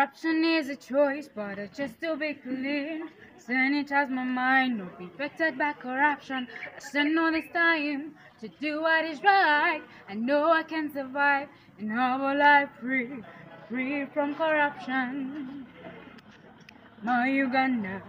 Corruption is a choice, but I just to be clean. Sanitize my mind, not be affected by corruption. I spend all this time to do what is right. I know I can survive and have a life free, free from corruption. My Uganda,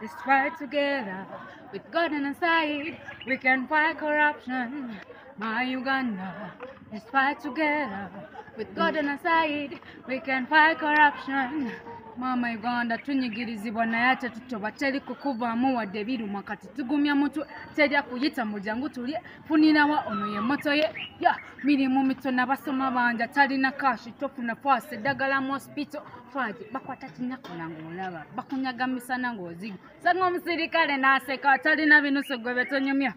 let's fight together. With God on our side, we can fight corruption. My Uganda, let's fight together. With God on our side, we can fight corruption. Mama Uganda tunyigirizibwa naye ate tutoba teri kukuvaamu wadde biruma kati tugumya mutwe terya kuyita mu jangu tulye funirawa ono ye moto ye ya mirimu mitono abasoma banja talina kashi tofuna fasi eddagala mu hospital faji bakwata kinyakola ng'olaba bakunyaga misana ng'oziga sanga omusirikale n'aseka talina binuso gwe betonyumya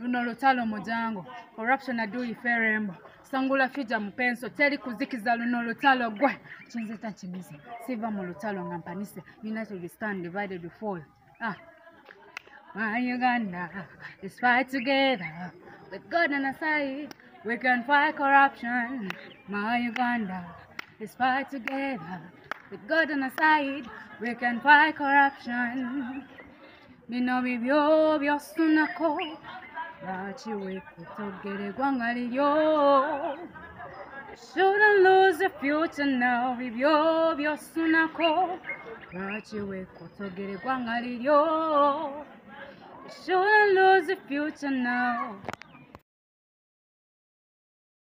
luno lutalo mujango corruption adui ferembo sangula fija mupenso teri kuzikiza luno lutalo gwe kinzita kimizi siva mu lutalo nga mpanise united we stand divided fall ah. My Uganda, let's fight together with God on our side. We can fight corruption. My Uganda, let's fight together with God on our side. We can fight corruption. Bino bibyo byosunako lwaki weekutogere eggwanga liryo? Shouldn't lose the future now bibyo byosunako lwaki weekutogere eggwanga liryo? Shouldn't lose the future now